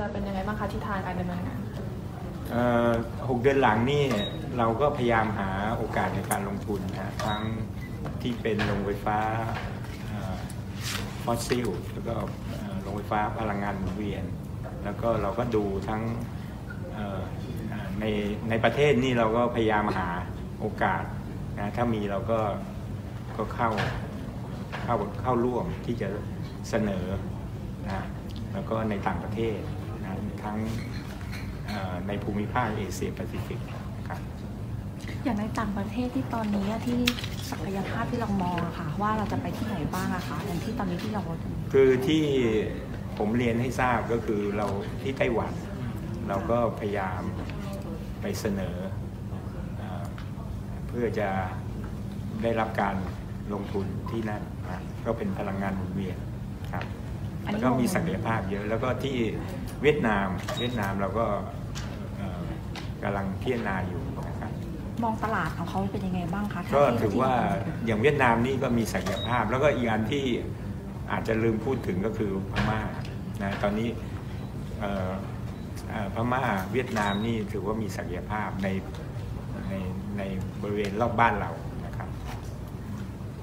จะเป็นยังไงบ้างคะทิศทางการดำเนินงานหกเดือนหลังนี่เราก็พยายามหาโอกาสในการลงทุนนะทั้งที่เป็นโรงไฟฟ้าฟอสซิลแล้วก็โรงไฟฟ้าพลังงานหมุนเวียน แล้วก็เราก็ดูทั้งในในประเทศนี่เราก็พยายามหาโอกาสนะถ้ามีเราก็ก็เข้าเข้าเข้าร่วมที่จะเสนอนะแล้วก็ในต่างประเทศ ทั้งเอ่อในภูมิภาคเอเชียแปซิฟิกครับอย่างในต่างประเทศที่ตอนนี้ที่ศักยภาพที่เรามองอะค่ะว่าเราจะไปที่ไหนบ้างอะคะอย่างที่ตอนนี้ที่เราคือที่ผมเรียนให้ทราบก็คือเราที่ไต้หวัน เราก็พยายามไปเสนอเออเพื่อจะได้รับการลงทุนที่นั่นนะก็เป็นพลังงานหมุนเวียนครับอันนี้ แล้วก็มีศักยภาพเยอะ แล้วก็ที่เวียดนาม เวียดนามเราก็เอ่อกำลังพิจารณาอยู่นะครับมองตลาดของเขาเป็นยังไงบ้างคะก็ที่ถือว่าอย่างเวียดนามนี่ก็มีศักยภาพ แล้วก็อีกอันที่อาจจะลืมพูดถึงก็คือพม่านะตอนนี้เอ่อเอ่อพม่าเวียดนามนี่ถือว่ามีศักยภาพในในในบริเวณรอบบ้านเรานะครับ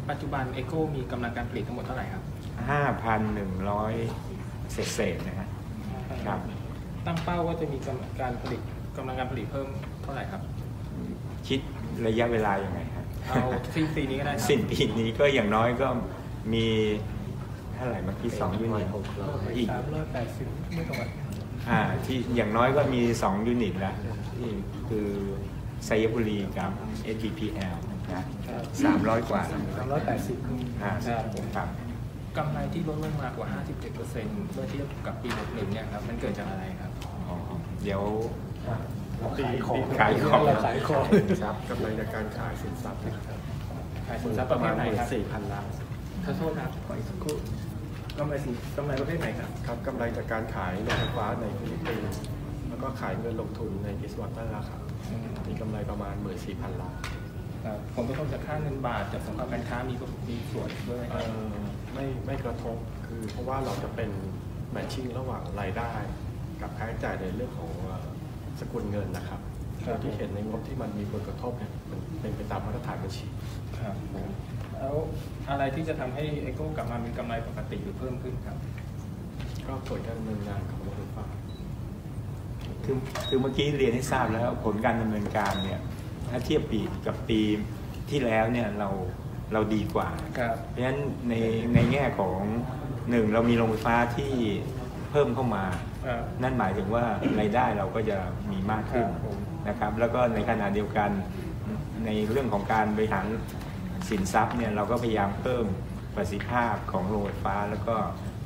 ปัจจุบัน EGCO มีกำลังการผลิตทั้งหมดเท่าไหร่ครับ 5,100 เศษเศษๆนะฮะครับตั้งเป้าว่าจะมีกำลังการผลิตกำลังการผลิตเพิ่มเท่าไหร่ครับ คิดระยะเวลายังไงครับเอาสิ้นปีนี้ก็ได้ครับสิ้นปีนี้ก็อย่างน้อยก็มีเท่าไหร่เมื่อกี้สอง unit อีกสามร้อยแปดสิบไม่ตรงกันอ่าที่อย่างน้อยก็มี2ยูนิตแล้วที่คือไซยบุรีกับ SDPL นะ300กว่าสามร้อยแปดสิบอ่าครับครับ กำไรที่ลดลงมากว่า 57%เมื่อเทียบกับปี61เนี่ยครับ มันเกิดจากอะไรครับ อ๋อเดี๋ยวขายของขายของเราขายของครับกำไรจากการขายสินทรัพย์นะครับขายสินทรัพย์ประเภทไหนครับสี่พันล้านขอโทษครับขออีกสักครู่กำไรสิกำไรประเภทไหนครับครับกำไรจากการขายโรงไฟฟ้าในฟิลิปปินส์แล้วก็ขายเงินลงทุนใน East Water ครับมีกำไรประมาณ14,000ล้านครับผมกระทบจากค่าเงินบาทจากสงครามการค้ามีมีส่วนด้วย ไหมคเอ่อไม่ไม่กระทบคือเพราะว่าเราจะเป็น matching ระหว่างรายได้ กับค่าใช้จ่ายในเรื่องของเอ่อสกุลเงินนะครับโดยที่เห็นในงบที่มันมีผลกระทบเนี่ยมันเป็นไปตามมาตรฐานบัญชีครับแล้วอะไรที่จะทำให้เอโก้กลับมามีกำไรปกติหรือเพิ่มขึ้นครับก็ผลการดำเนินงานของโรงไฟฟ้าคือคือเมื่อกี้เรียนให้ทราบแล้วผลการดำเนินการเนี่ยถ้าเทียบปีกับปีที่แล้วเนี่ยเรา เราดีกว่าครับเพราะฉะนั้นในในแง่ของหนึ่งเรามีโรงไฟฟ้าที่เพิ่มเข้ามาครับนั่นหมายถึงว่ารายได้เราก็จะมีมากขึ้นครับผมนะครับ แล้วก็ในขณะเดียวกันในเรื่องของการบริหารสินทรัพย์เนี่ยเราก็พยายามเพิ่มประสิทธิภาพของโรงไฟฟ้า แล้วก็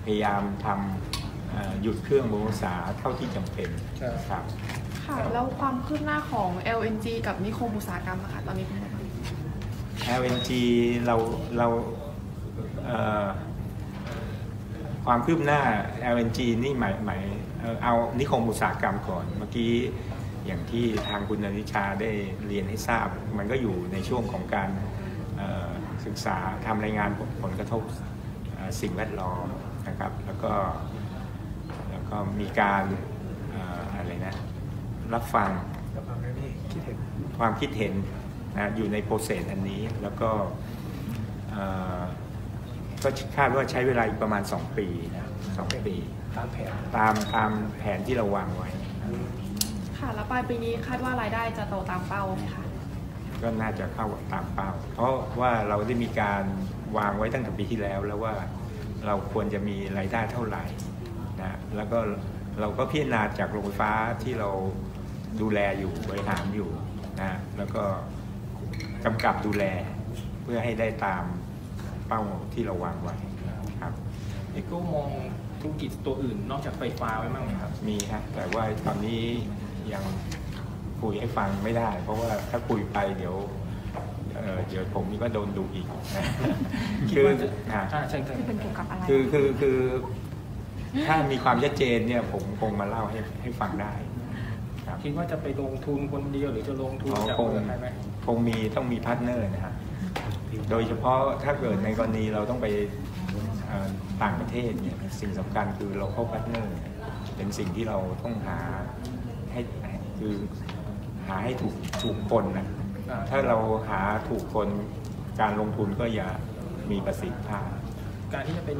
พยายามทำเอ่อหยุดเครื่องบำรุงรักษาเท่าที่จำเป็นครับค่ะแล้วความคืบหน้าของ LNG กับนิคมอุตสาหกรรมอะค่ะตอนนี้เป็นยังไงบ้าง LNG เราเราเความคืบหน้า LNG นี่หมายหมายเอ่เอานิคมอุตสาหกรรมก่อน เมื่อกี้อย่างที่ทางคุณอนิชาได้เรียนให้ทราบ มันก็อยู่ในช่วงของการศึกษาทำรายงานผลกระทบสิ่งแวดล้อมนะครับ แล้วก็แล้วก็มีการอออะไรนะ รับฟังความคิดเห็น นะอยู่ในโปรเซสอันนี้แล้วก็เอ่อก็คาดว่าใช้เวลาอีกประมาณ 2 ปีนะสองปี ตามแผนตามตามแผนที่เราวางไว้ ค่ะ แล้วปลายปีนี้คาดว่ารายได้จะโตตามเป้าไหมคะ ก็น่าจะเข้าตามเป้า เพราะว่าเราได้มีการวางไว้ตั้งแต่ปีที่แล้วแล้วว่าเราควรจะมีรายได้เท่าไหร่นะแล้วก็เราก็พิจารณาจากโรงไฟฟ้าที่เราดูแลอยู่บริหารอยู่นะแล้วก็ กำกับดูแลเพื่อให้ได้ตามเป้าที่เราวางไว้ครับเอโก้มองธุรกิจตัวอื่นนอกจากไฟฟ้าไว้บ้างไหมครับมีฮะแต่ว่าตอนนี้ยังคุยให้ฟังไม่ได้ เพราะว่าถ้าคุยไปเดี๋ยวเอ่อเดี๋ยวผมนี่ก็โดนดูอีกนะคิดคือว่าจะฮะอ่าใช่ครับที่เป็นเกี่ยวกับอะไรคือคือคือถ้ามีความชัดเจนเนี่ยผมคงมาเล่าให้ให้ฟังได้ครับคิดว่าจะไปลงทุนคนเดียวหรือจะลงทุนอ๋อจากคงเมืองไทยไหม คงมีต้องมี partner นะฮะโดยเฉพาะถ้าเกิดในกรณีเราต้องไปต่างประเทศเนี่ยสิ่งสำคัญคือเราเข้า partner เป็นสิ่งที่เราต้องหาให้คือหาให้ถูกถูกคนนะถ้าเราหาถูกคนการลงทุนก็อย่ามีประสิทธิภาพการที่จะไป